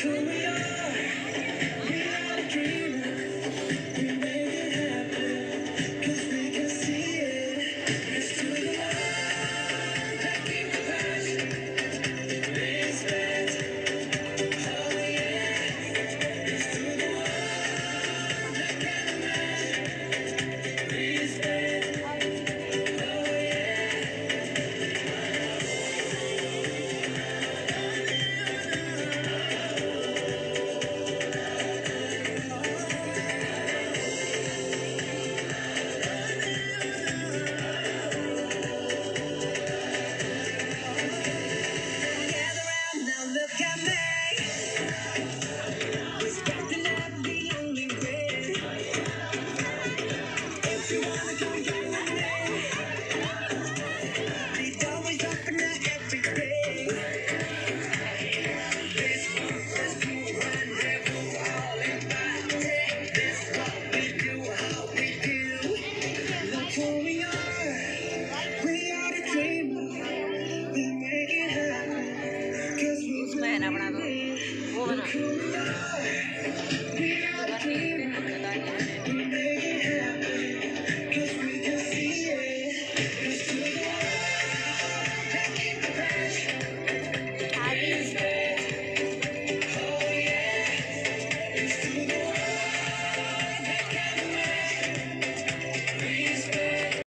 Cool. Respect and the only way. If you wanna come, get ને આપણા તો.